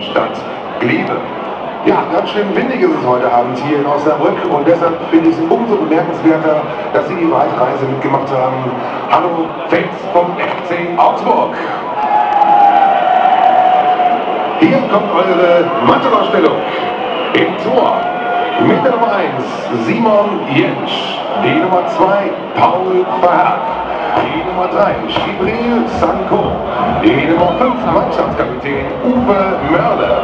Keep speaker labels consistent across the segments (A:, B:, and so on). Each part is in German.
A: Stadt Glebe. Ja, ganz schön windig ist es heute Abend hier in Osnabrück und deshalb finde ich es umso bemerkenswerter, dass Sie die Weitreise mitgemacht haben. Hallo Fans vom FC Augsburg! Hier kommt eure Mannschaftsausstellung. Im Tor mit der Nummer 1 Simon Jentsch, die Nummer 2 Paul Verhack, die Nummer 3 Gibril Sanko, die Nummer 5 Mannschaftskapitän Uwe Mörler,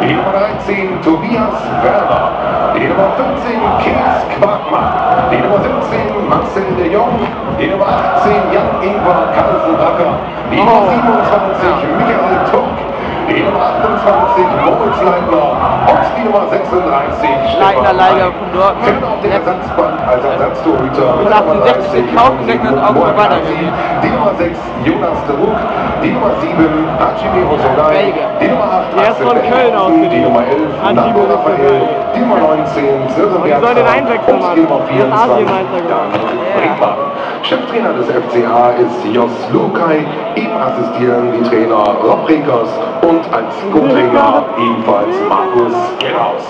A: die Nummer 13 Tobias Werner, die Nummer 15 Kies Quakmann, die Nummer 17 Marcel de Jong, die Nummer 18 Jan-Ingvar Kalsenbacher, die Nummer 27 Michael Tuck, die Nummer 28 Moritz Leitner und die Nummer 36
B: Leitner leider von Dortmund.
A: Auf den Ersatzbank als Ersatztorhüter mit
B: Und
A: der Nummer
B: 68
A: 30
B: gekauft und direkt mit Augsburg weitergegeben.
A: Die Nummer 6 Jonas de Ruck, die Nummer 7 Hachimiro Solai,
B: Belgier.
A: die Nummer 8
C: Der ist von Köln ausgeliehen.
A: die Nummer 11 Nando Raphael, die Nummer 19 Sören
C: die sollen den Einwechsel
A: und die Nummer
C: machen. Die sind
A: 24
C: Asienmeister geworden.
A: Dan Brinkmann. Cheftrainer des FCA ist Jos Lukai, ihm assistieren die Trainer Rob Rinkers und als Co-Trainer ebenfalls Markus Gerhaus.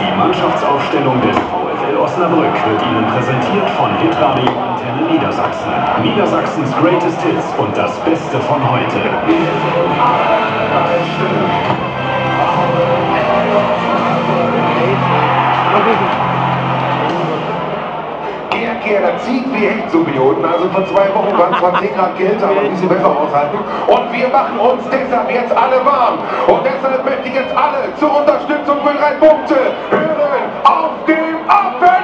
D: Die Mannschaftsaufstellung des VfL Osnabrück wird Ihnen präsentiert von Hitradio Antenne Niedersachsen. Niedersachsens Greatest Hits und das Beste von heute.
A: Der Kerl zieht wie Hechtsymbioten, also vor zwei Wochen waren es zwar 10 Grad kälter, aber ein bisschen besser aushalten. Und wir machen uns deshalb jetzt alle warm. Und deshalb möchte ich jetzt alle zur Unterstützung für drei Punkte hören auf dem Apfelfelsen!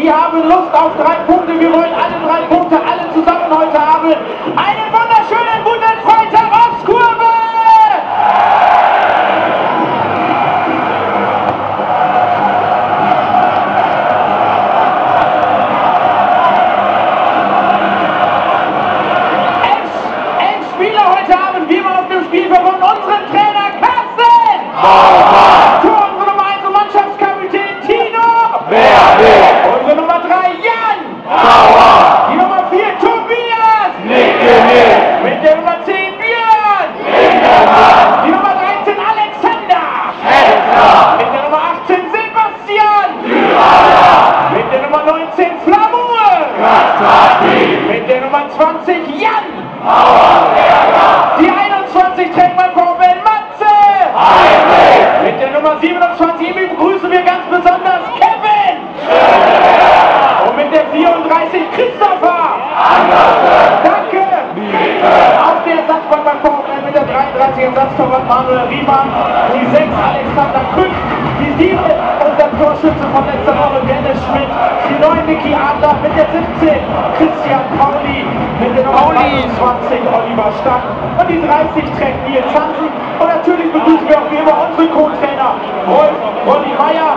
E: Sie haben Lust auf drei Punkte. Wir wollen alle drei Punkte, alle zusammen heute haben. Einen wunderschönen guten Freitag aufs Kurve! Elf, elf Spieler heute Abend, wie man auf dem Spielfeld von unserem Trainer Carsten! Für unsere Nummer 1 und Mannschaftskapitän Tino! Unsere Nummer 3 Jan! Die Nummer 4 Tobias! Mit der Nummer 10 Björn! Die Nummer 13 Alexander! Mit der Nummer 18 Sebastian! Mit der Nummer 19 Flamur! Mit der Nummer 20 Jan! Die 21 trägt mein VfL Matze! Mit der Nummer 27 hier begrüßen wir ganz besonders Kevin! Und mit der 34 Christopher! Danke! Auf der Ersatzbank beim VfL mit der 33 Ersatztorwart Manuel Riemann, die 6 Alexander Krück, die 7 unser Torschütze von letzter Woche Dennis Schmidt, die 9 Niki Adler mit der 17 Christian Pauli, mit der Nummer
B: Pauli.
E: 23 Oliver Stack und die 30 trägt Nils Hansen. Und natürlich begrüßen wir auch wie immer unsere Co-Trainer Rolf, Ronny Meier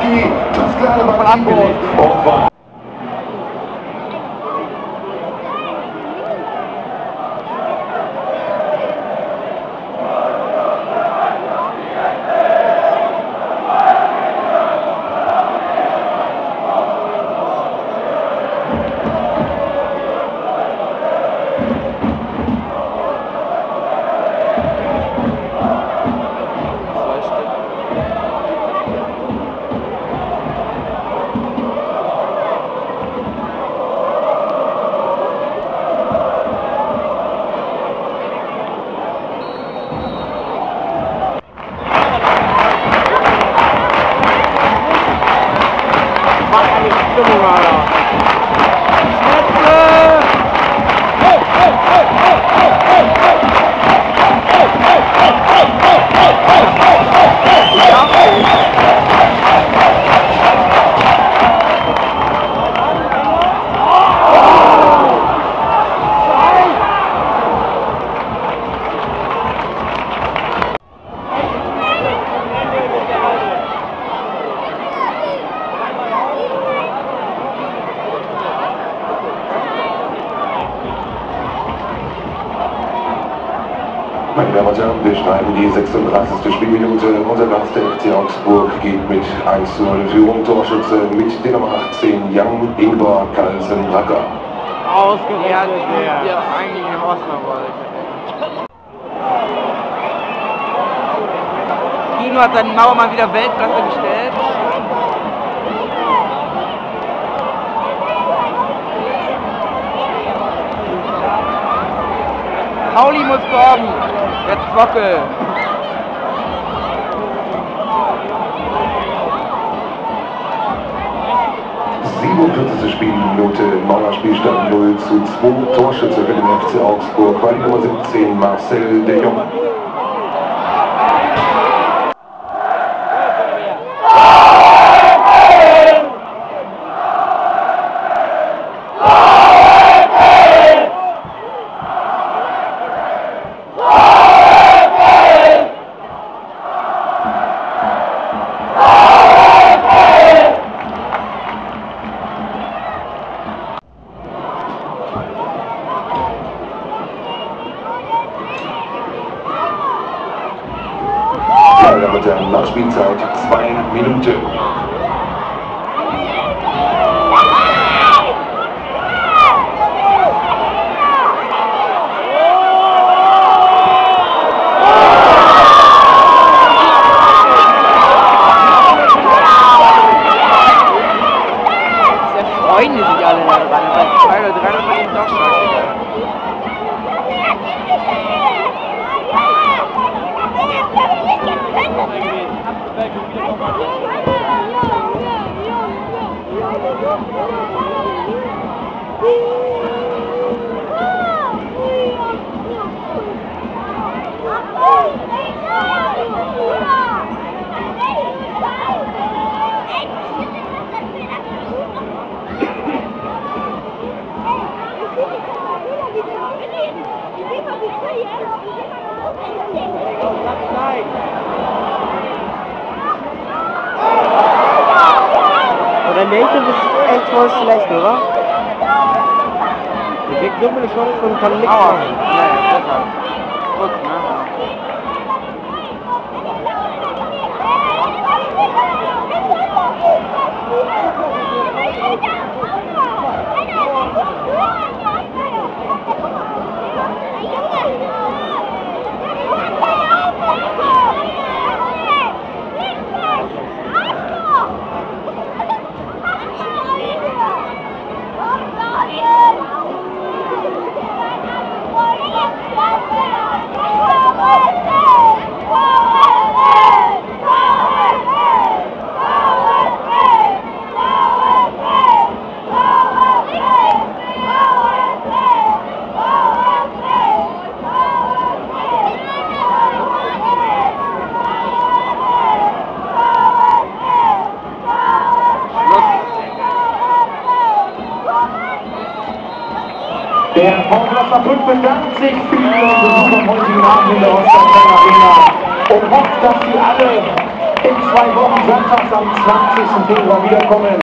F: Kaminski, das kleine Backboard. Wir
A: schreiben die 36. Spielminute. Unser Gast, der FC Augsburg, geht mit 1 zu 0 in Führung. Torschütze mit der Nummer 18, Jan Ingvar Carlsen Racker.
B: Ja,
C: Ausgerechnet
B: die eigentlich in Osnabrück. Kino hat seinen Mauermann wieder Weltklasse gestellt. Pauli muss kommen.
A: 47. Spielminute, neuer Spielstand 0 zu 2. Torschütze für den FC Augsburg Nummer 17, Marcel de Jong.
B: Aber
C: De Native is echt wel schlecht, hoor. Ik Big Double ist schon kan kann nichts machen.
E: Der 5 bedankt sich für Ihren Besuch am heutigen Abend in der Ostdeutschen Arena und hofft, dass Sie alle in zwei Wochen, sonntags am 20. Februar wiederkommen.